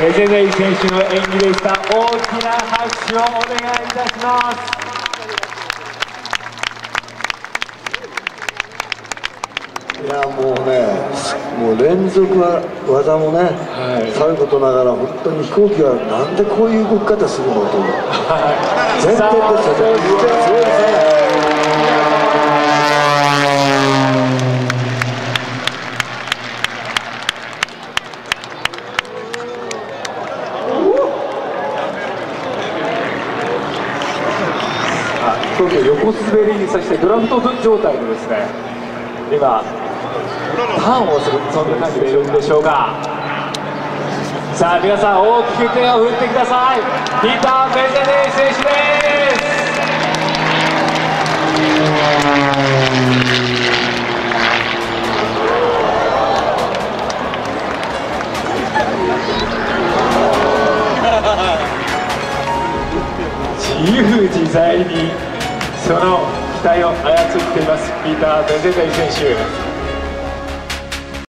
ベゼネイ選手の演技でした。大きな拍手をお願いいたします。いやもうね、もう連続技もね、はい、さることながら、本当に飛行機はなんでこういう動き方するのと、はい、前提ですよね。を横滑りにさせてドラフト状態でですね今ターンをするそんな感じでいるんでしょうか。さあ皆さん大きく手を振ってください。ピーター・ベゼネイ選手です。自由自在にその期待を操っていますピーター・ベゼネイ選手。